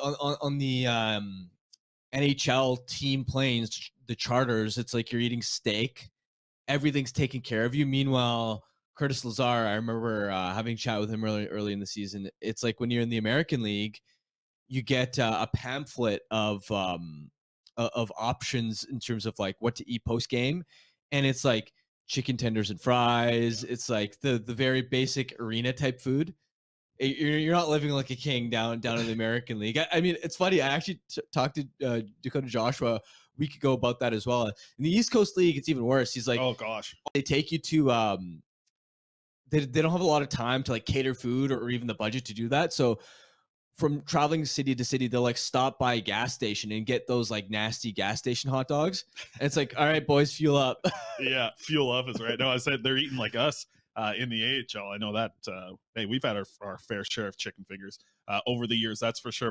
on, on, on the um, NHL team planes, the charters, it's like you're eating steak. Everything's taken care of you. Meanwhile, Curtis Lazar, I remember uh, having chat with him early early in the season. It's like when you're in the American League, you get uh, a pamphlet of um, of options in terms of like what to eat post game, and it's like chicken tenders and fries. It's like the the very basic arena type food. You're, you're not living like a king down down in the American League. I, I mean, it's funny. I actually talked to uh, Dakota Joshua a week ago about that as well. In the East Coast League, it's even worse. He's like, oh gosh, they take you to um, they they don't have a lot of time to like cater food or, or even the budget to do that. So from traveling city to city, they'll like stop by a gas station and get those like nasty gas station hot dogs. And it's like, all right, boys, fuel up. yeah, fuel up is right. No, I said they're eating like us uh, in the AHL. I know that. Uh, hey, we've had our, our fair share of chicken fingers uh, over the years. That's for sure.